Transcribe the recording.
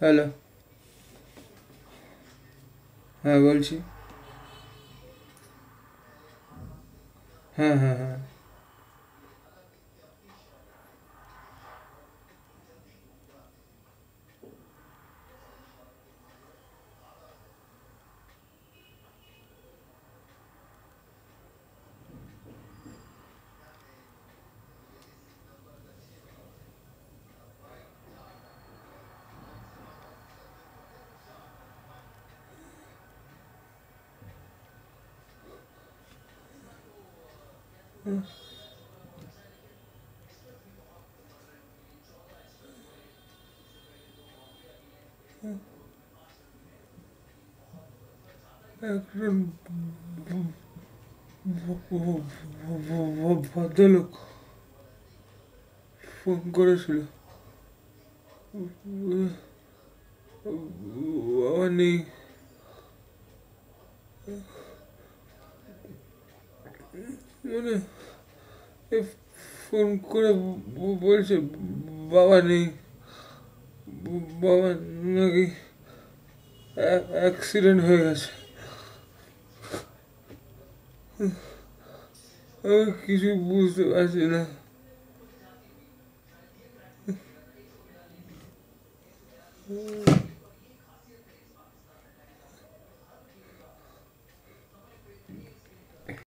Hello হ্যাঁ বলছি হ্যাঁ হ্যাঁ হ্যাঁ একজন ভদ্রলোক ফোন করেছিল বাবা নেই মানে ফোন করে বলছে, বাবা নেই, বাবা নাকি অ্যাক্সিডেন্ট হয়ে গেছে আমি কিছু বুঝতে পারছি না Mm.